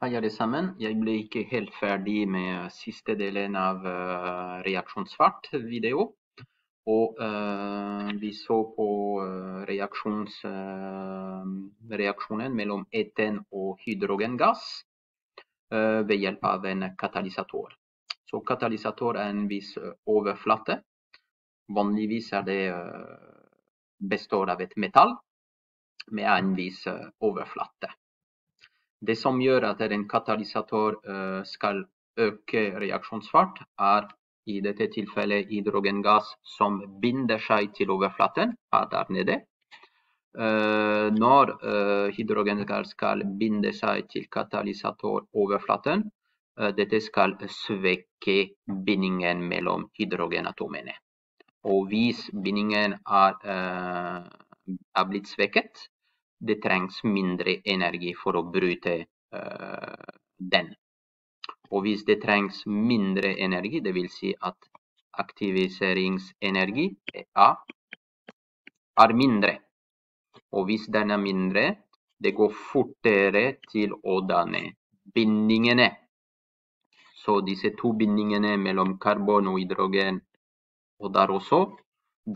Hei, alle sammen. Jeg ble ikke helt ferdig med siste delen av uh, reaksjonsfart-video. Og uh, vi så på uh, reaksjonen mellom eten og hydrogengass ved hjelp av en katalysator. Så katalysator er en viss overflate. Vanligvis er det består av et metall med en viss overflate. Det som gjør at en katalysator eh, skal øke reaksjonsfart, er i dette tilfellet hydrogengass som binder seg til overflaten der nede. Eh, når eh, hydrogengass skal binde seg til katalysatoroverflaten, dette skal svekke bindingen mellom hydrogenatomene. Og hvis bindingen er blitt svekket, det trengs mindre energi for å bryte uh, den. Og hvis det trengs mindre energi, dvs. Si at aktiviseringsenergi A er mindre. Og hvis den er mindre, det går fortere til å danne bindingene. Så disse to bindingene mellom karbon og hydrogen og der også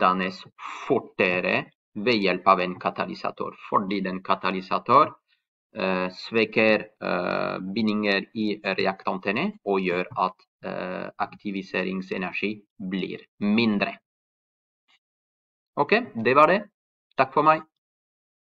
dannes fortere ved hjelp av en katalysator. Fordi den katalysator uh, svekker uh, bindinger i reaktantene og gjør at uh, aktiviseringsenergi blir mindre. OK, det var det. Takk for meg.